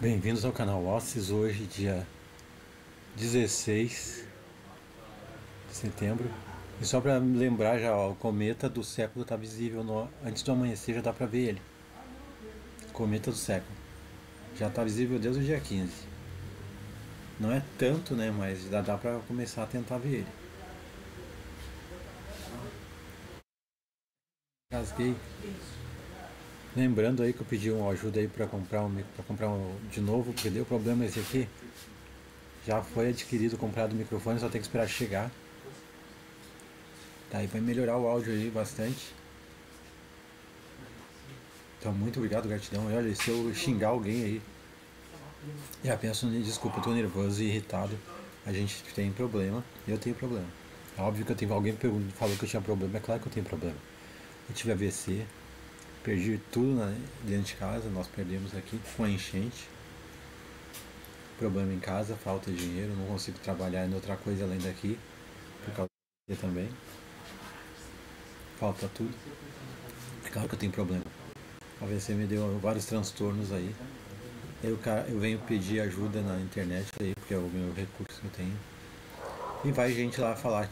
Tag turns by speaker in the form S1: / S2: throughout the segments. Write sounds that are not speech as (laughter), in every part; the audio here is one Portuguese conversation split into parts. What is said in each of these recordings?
S1: Bem-vindos ao canal Ossis, hoje dia 16 de setembro. E só para lembrar já, ó, o cometa do século está visível, no, antes do amanhecer já dá para ver ele. Cometa do século. Já está visível desde o dia 15. Não é tanto, né, mas já dá para começar a tentar ver ele. Rasguei. Lembrando aí que eu pedi uma ajuda aí para comprar um para comprar um, de novo, porque deu problema esse aqui. Já foi adquirido, comprado o microfone, só tem que esperar chegar. Tá, aí vai melhorar o áudio aí bastante. Então muito obrigado, gratidão. E olha, se eu xingar alguém aí, já penso, desculpa, eu tô nervoso e irritado. A gente tem problema, eu tenho problema. É óbvio que eu tenho alguém falou que eu tinha problema, é claro que eu tenho problema. Eu tive AVC, Perdi tudo na, dentro de casa, nós perdemos aqui com a enchente. Problema em casa, falta de dinheiro, não consigo trabalhar em outra coisa além daqui, por causa da também. Falta tudo. É claro que eu tenho problema. A AVC me deu vários transtornos aí. Eu, eu venho pedir ajuda na internet aí, porque é o meu recurso que eu tenho. E vai gente lá falar,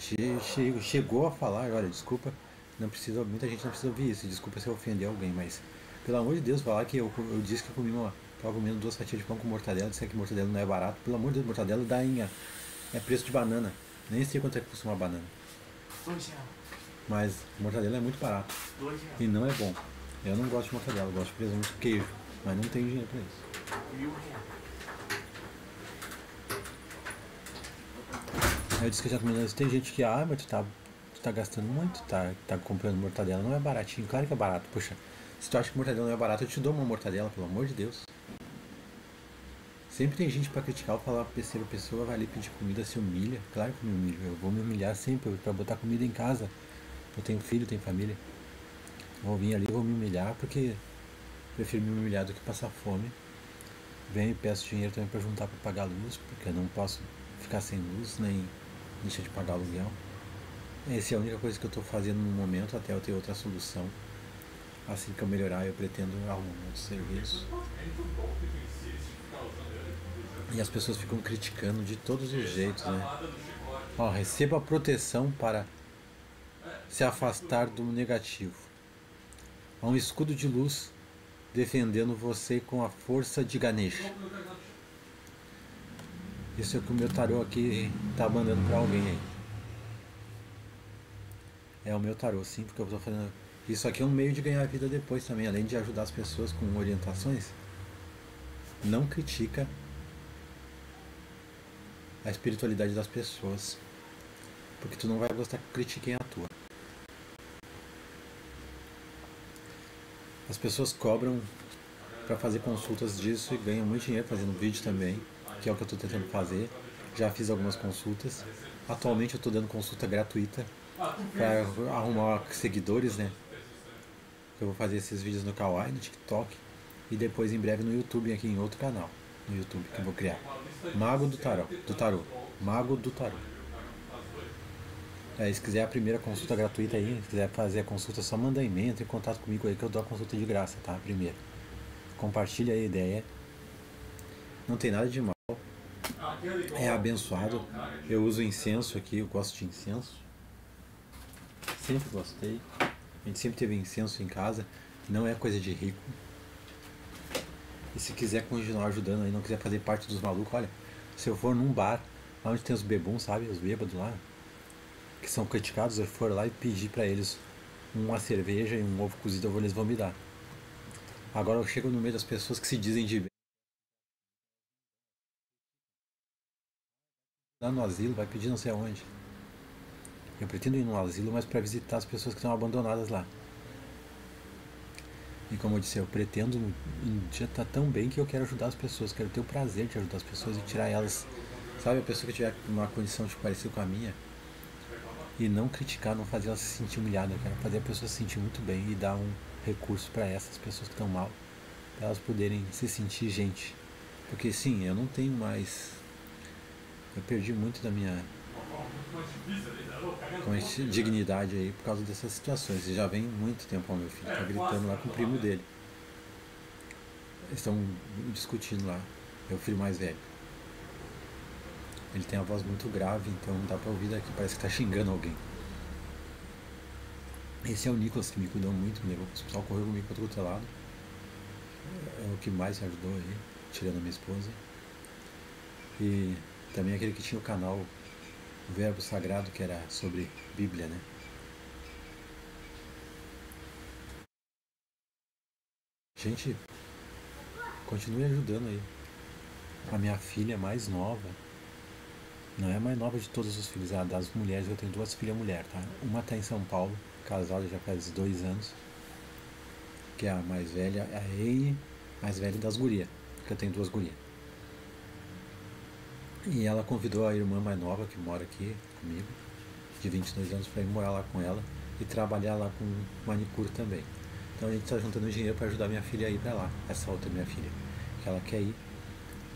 S1: chegou a falar, olha, desculpa, não precisa, muita gente não precisa ouvir isso. Desculpa se eu ofender alguém, mas pelo amor de Deus, falar que eu, eu disse que eu comi uma. Tava comendo duas fatias de pão com mortadela, disse que mortadela não é barato. Pelo amor de Deus, mortadela dá em. É preço de banana. Nem sei quanto é que custa uma banana. Mas mortadela é muito barato. E não é bom. Eu não gosto de mortadela, eu gosto de presunto queijo. Mas não tenho dinheiro pra isso. Aí eu disse que já comendo. Tem gente que, ah, mas tu tá tu tá gastando muito, tá, tá comprando mortadela, não é baratinho, claro que é barato, poxa, se tu acha que mortadela não é barato, eu te dou uma mortadela, pelo amor de Deus. Sempre tem gente para criticar ou falar pra terceira pessoa, vai ali pedir comida, se humilha. Claro que eu me humilho, eu vou me humilhar sempre para botar comida em casa. Eu tenho filho, tenho família. Vou vir ali, vou me humilhar, porque prefiro me humilhar do que passar fome. Venho e peço dinheiro também para juntar para pagar luz, porque eu não posso ficar sem luz, nem deixar de pagar aluguel. Essa é a única coisa que eu estou fazendo no momento até eu ter outra solução. Assim que eu melhorar, eu pretendo arrumar um outro serviço. E as pessoas ficam criticando de todos os jeitos, né? Ó, receba proteção para se afastar do negativo. Há um escudo de luz defendendo você com a força de Ganesha. Isso é o que o meu tarô aqui está mandando para alguém aí. É o meu tarô, sim, porque eu estou fazendo. Isso aqui é um meio de ganhar vida depois também, além de ajudar as pessoas com orientações. Não critica a espiritualidade das pessoas, porque tu não vai gostar que critiquem a tua. As pessoas cobram para fazer consultas disso e ganham muito dinheiro fazendo vídeo também, que é o que eu estou tentando fazer. Já fiz algumas consultas. Atualmente eu estou dando consulta gratuita para arrumar seguidores, né? Eu vou fazer esses vídeos no Kawaii, no TikTok e depois em breve no YouTube aqui em outro canal, no YouTube que eu vou criar. Mago do Tarô, do Tarô, Mago do Tarô. É, se quiser a primeira consulta gratuita aí, se quiser fazer a consulta, só manda e-mail, entre em contato comigo aí que eu dou a consulta de graça, tá? Primeiro. Compartilha a ideia. Não tem nada de mal. É abençoado. Eu uso incenso aqui, eu gosto de incenso sempre gostei. A gente sempre teve incenso em casa. Não é coisa de rico. E se quiser continuar ajudando aí, não quiser fazer parte dos malucos, olha, se eu for num bar, lá onde tem os bebuns, sabe? Os bêbados lá, que são criticados, eu for lá e pedir para eles uma cerveja e um ovo cozido, eles vão me dar. Agora eu chego no meio das pessoas que se dizem de. Lá no asilo, vai pedir não sei aonde. Eu pretendo ir no asilo, mas para visitar as pessoas que estão abandonadas lá. E como eu disse, eu pretendo um dia estar tá tão bem que eu quero ajudar as pessoas, quero ter o prazer de ajudar as pessoas e tirar elas, sabe, a pessoa que tiver uma condição de parecer com a minha, e não criticar, não fazer ela se sentir humilhada, eu quero fazer a pessoa se sentir muito bem e dar um recurso para essas pessoas que estão mal, para elas poderem se sentir gente. Porque sim, eu não tenho mais. Eu perdi muito da minha com dignidade aí por causa dessas situações. E já vem muito tempo ao meu filho, tá gritando lá com o primo dele. Eles estão discutindo lá. É o filho mais velho. Ele tem a voz muito grave, então dá pra ouvir daqui, parece que tá xingando alguém. Esse é o Nicolas que me cuidou muito, me levou pro hospital, correu comigo pra outro lado. É o que mais me ajudou aí, tirando a minha esposa. E também aquele que tinha o canal Verbo Sagrado, que era sobre Bíblia, né? Gente, continue ajudando aí. A minha filha mais nova, não é a mais nova de todos os filhos, a das mulheres. Eu tenho duas filhas mulheres, tá? Uma tá em São Paulo, casada já faz dois anos, que é a mais velha, a Ei, mais velha das gurias, que eu tenho duas gurias. E ela convidou a irmã mais nova que mora aqui comigo, de 22 anos, para ir morar lá com ela e trabalhar lá com manicure também. Então a gente está juntando dinheiro para ajudar minha filha a ir para lá, essa outra minha filha, que ela quer ir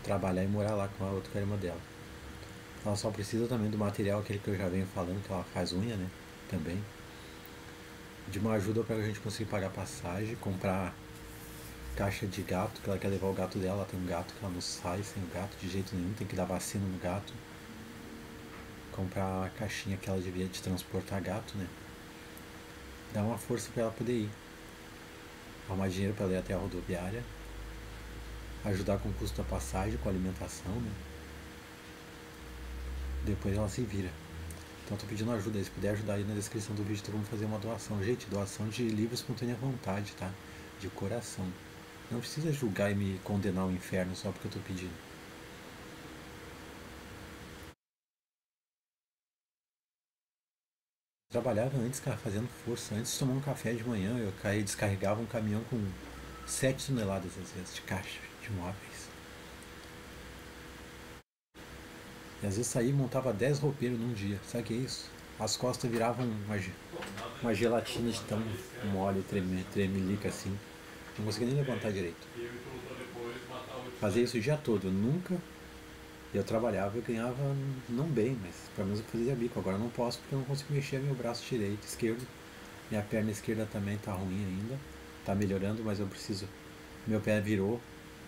S1: trabalhar e morar lá com a outra irmã dela. Ela só precisa também do material, aquele que eu já venho falando, que ela faz unha, né? Também. De uma ajuda para a gente conseguir pagar passagem, comprar caixa de gato, que ela quer levar o gato dela, ela tem um gato que ela não sai sem o gato de jeito nenhum, tem que dar vacina no gato. Comprar a caixinha que ela devia de transportar gato, né? Dar uma força para ela poder ir. Arrumar dinheiro para ela ir até a rodoviária. Ajudar com o custo da passagem, com a alimentação, né? Depois ela se vira. Então tô pedindo ajuda aí, se puder ajudar aí na descrição do vídeo, então vamos fazer uma doação. Gente, doação de livre espontânea vontade, tá? De coração. Não precisa julgar e me condenar ao inferno só porque eu estou pedindo. Trabalhava antes, cara, fazendo força. Antes de tomar um café de manhã, eu caí, descarregava um caminhão com 7 toneladas, às vezes, de caixa de móveis. E às vezes saía e montava 10 roupeiros num dia. Sabe o que é isso? As costas viravam uma, uma gelatina de tão mole, tremelica assim. Não conseguia nem levantar direito. Fazia isso o dia todo. Eu nunca. Eu trabalhava e ganhava não bem, mas pelo menos eu fazia bico. Agora eu não posso porque eu não consigo mexer meu braço direito, esquerdo. Minha perna esquerda também tá ruim ainda. Tá melhorando, mas eu preciso. Meu pé virou,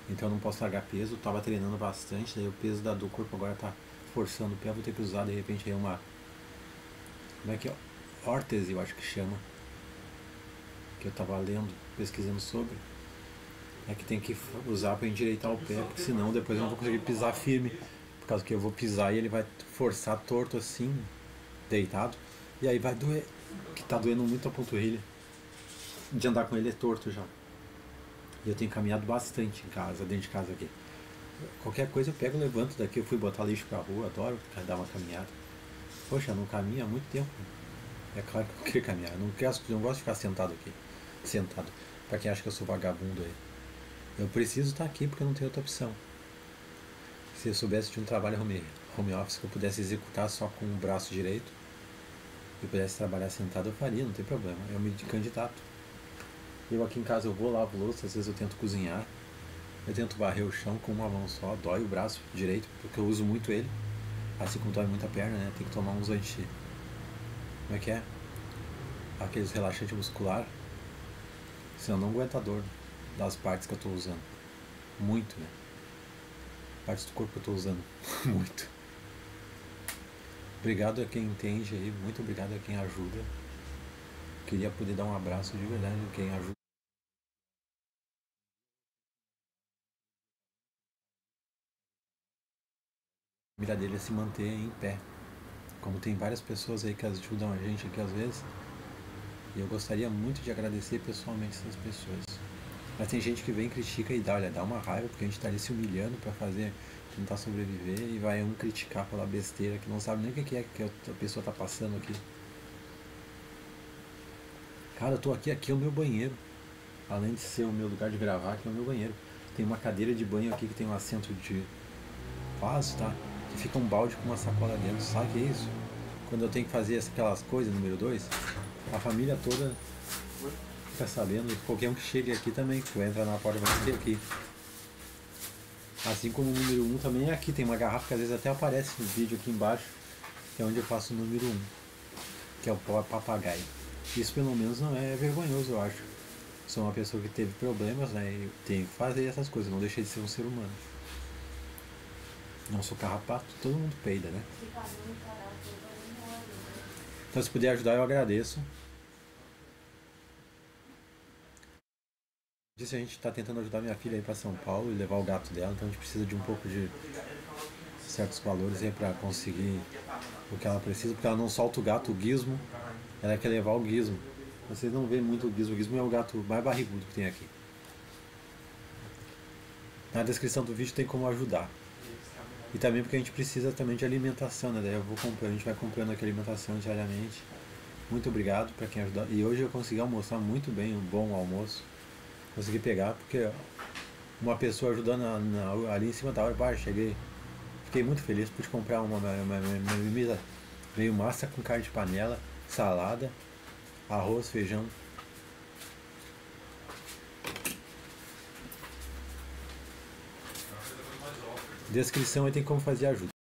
S1: então eu não posso largar peso. tava treinando bastante, daí o peso da, do corpo agora tá forçando o pé. Vou ter que usar de repente aí uma. Como é que é? Órtese, eu acho que chama. Que eu tava lendo pesquisando sobre, é que tem que usar para endireitar o pé, porque senão depois eu não vou conseguir pisar firme, por causa que eu vou pisar e ele vai forçar torto assim, deitado, e aí vai doer, que tá doendo muito a panturrilha. De andar com ele é torto já. E eu tenho caminhado bastante em casa, dentro de casa aqui. Qualquer coisa eu pego, levanto daqui, eu fui botar lixo pra rua, adoro dar uma caminhada. Poxa, não caminho há muito tempo. É claro que eu queria caminhar, eu não, quero, eu não gosto de ficar sentado aqui. Sentado. Para quem acha que eu sou vagabundo aí. Eu preciso estar aqui porque eu não tenho outra opção. Se eu soubesse de um trabalho home, home office que eu pudesse executar só com o braço direito e pudesse trabalhar sentado, eu faria, não tem problema. Eu me candidato. Eu aqui em casa eu vou, lavo louça, às vezes eu tento cozinhar. Eu tento varrer o chão com uma mão só, dói o braço direito, porque eu uso muito ele. Assim como dói muito a perna, né? Tem que tomar uns anti. Como é que é? Aqueles relaxantes muscular Senão não aguenta a dor das partes que eu estou usando. Muito, né? Partes do corpo que eu estou usando. (laughs) Muito. Obrigado a quem entende aí, muito obrigado a quem ajuda. Queria poder dar um abraço de verdade a quem ajuda. A família dele é se manter em pé. Como tem várias pessoas aí que ajudam a gente aqui às vezes, e eu gostaria muito de agradecer pessoalmente essas pessoas. Mas tem gente que vem, critica e dá, olha, dá uma raiva porque a gente está ali se humilhando para fazer, tentar sobreviver e vai um criticar pela besteira que não sabe nem o que é que a pessoa está passando aqui. Cara, eu tô aqui, aqui é o meu banheiro. Além de ser o meu lugar de gravar, aqui é o meu banheiro. Tem uma cadeira de banho aqui que tem um assento de vaso, tá? Que fica um balde com uma sacola dentro. Sabe o que é isso? Quando eu tenho que fazer aquelas coisas, número 2, a família toda fica sabendo, qualquer um que chegue aqui também, que vai entrar na porta vai ter aqui. Assim como o número 1 um também é aqui, tem uma garrafa que às vezes até aparece no vídeo aqui embaixo, que é onde eu faço o número 1, um, que é o papagaio. Isso pelo menos não é vergonhoso, eu acho. Sou uma pessoa que teve problemas, né? E tenho que fazer essas coisas, não deixei de ser um ser humano. Não sou carrapato, todo mundo peida, né? Então se puder ajudar eu agradeço. Disse a gente está tentando ajudar minha filha aí para São Paulo e levar o gato dela, então a gente precisa de um pouco de certos valores aí para conseguir o que ela precisa, porque ela não solta o gato, o gizmo, ela quer levar o gizmo. Vocês não veem muito o gizmo, o gizmo é o gato mais barrigudo que tem aqui. Na descrição do vídeo tem como ajudar. E também porque a gente precisa também de alimentação, né? Daí eu vou comprando, a gente vai comprando aqui alimentação diariamente. Muito obrigado para quem ajudou. E hoje eu consegui almoçar muito bem, um bom almoço. Consegui pegar, porque uma pessoa ajudando na, na, ali em cima da hora, bah, cheguei. Fiquei muito feliz, pude comprar uma, uma, uma, veio massa com carne de panela, salada, arroz, feijão. Descrição aí tem como fazer ajuda.